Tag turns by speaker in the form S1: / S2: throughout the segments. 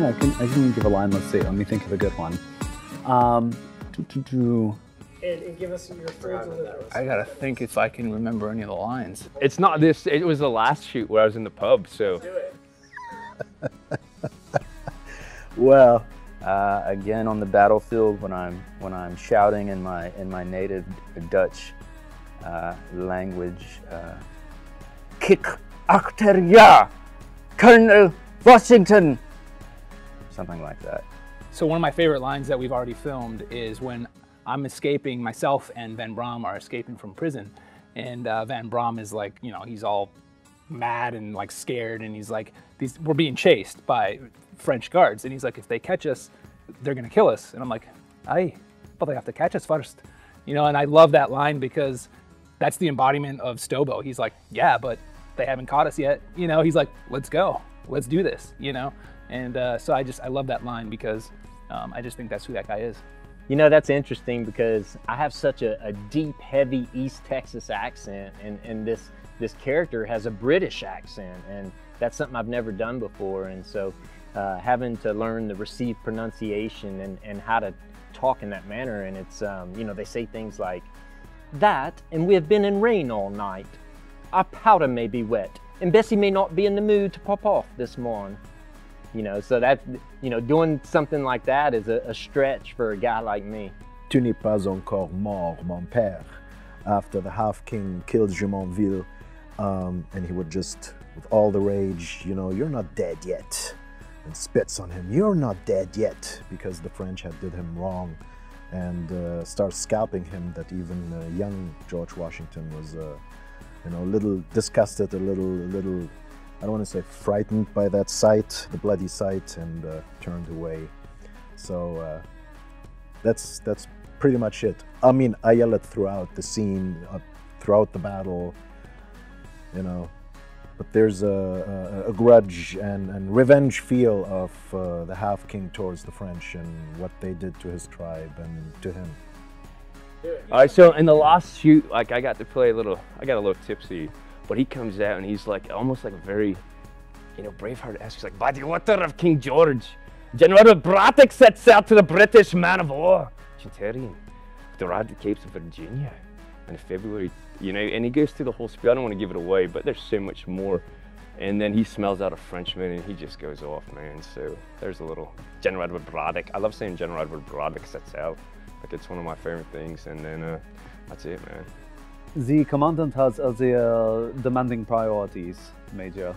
S1: Yeah, I can, I can give a line. Let's see. Let me think of a good one. Um, do, do, do.
S2: And, and give us your phrase of
S3: I gotta think if I can remember any of the lines. It's not this. It was the last shoot where I was in the pub. So
S2: Do it.
S4: Well, uh, again on the battlefield when I'm when I'm shouting in my in my native Dutch uh, language, uh, "Kick achter ja, Colonel Washington," something like that.
S3: So one of my favorite lines that we've already filmed is when I'm escaping, myself and Van Braam are escaping from prison. And uh, Van Braam is like, you know, he's all mad and like scared. And he's like, these, we're being chased by French guards. And he's like, if they catch us, they're to kill us. And I'm like, aye, but they have to catch us first. You know, and I love that line because that's the embodiment of Stobo. He's like, yeah, but they haven't caught us yet. You know, he's like, let's go, let's do this, you know? And uh, so I just, I love that line because um, I just think that's who that guy is.
S5: You know, that's interesting because I have such a, a deep, heavy East Texas accent, and, and this this character has a British accent, and that's something I've never done before. And so, uh, having to learn the received pronunciation and, and how to talk in that manner, and it's um, you know they say things like that, and we have been in rain all night. Our powder may be wet, and Bessie may not be in the mood to pop off this morning. You know, so that you know, doing something like that is a, a stretch for a guy like me.
S6: Tu n'es pas encore mort, mon père. After the half king killed Jumonville, um, and he would just, with all the rage, you know, you're not dead yet, and spits on him. You're not dead yet, because the French had did him wrong, and uh, starts scalping him. That even uh, young George Washington was, uh, you know, a little disgusted, a little, a little. I don't want to say frightened by that sight, the bloody sight, and uh, turned away. So uh, that's that's pretty much it. I mean, I yell it throughout the scene, uh, throughout the battle, you know. But there's a, a, a grudge and, and revenge feel of uh, the Half King towards the French and what they did to his tribe and to him.
S3: All right, so in the last shoot, like I got to play a little, I got a little tipsy, but he comes out and he's like almost like a very, you know, Braveheart-esque. He's like, by the order of King George, General Braddock sets out to the British man of war, Centurion, to ride the Capes of Virginia And in February, you know, and he goes through the whole spiel. I don't want to give it away, but there's so much more. And then he smells out a Frenchman and he just goes off, man. So there's a little General Edward Braddock. I love saying General Edward Braddock sets out. Like it's one of my favorite things. And then uh, that's it, man.
S1: The commandant has other uh, demanding priorities, Major.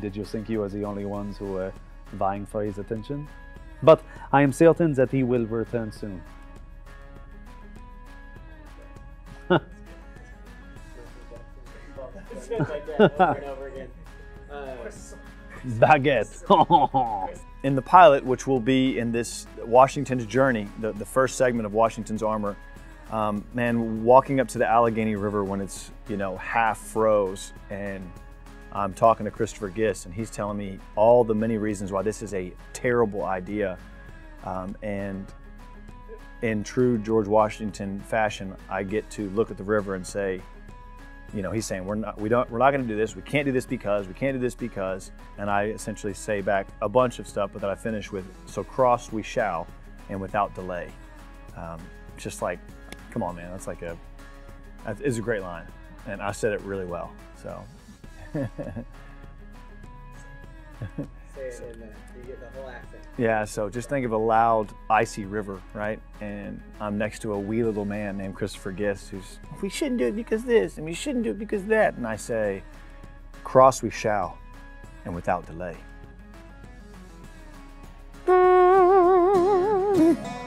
S1: Did you think you were the only ones who were vying for his attention? But I am certain that he will return soon. Baguette.
S7: in the pilot, which will be in this Washington's journey, the, the first segment of Washington's armor, um, man, walking up to the Allegheny River when it's, you know, half froze and I'm talking to Christopher Gist and he's telling me all the many reasons why this is a terrible idea. Um, and in true George Washington fashion, I get to look at the river and say, you know, he's saying we're not, we don't, we're not going to do this. We can't do this because, we can't do this because, and I essentially say back a bunch of stuff, but then I finish with, so cross we shall, and without delay. Um, just like, come on, man, that's like a, that is a great line, and I said it really well. So,
S2: Say it in the, you get the whole accent.
S7: yeah. So just think of a loud, icy river, right? And I'm next to a wee little man named Christopher Gist, who's, we shouldn't do it because this, and we shouldn't do it because that, and I say, cross we shall, and without delay.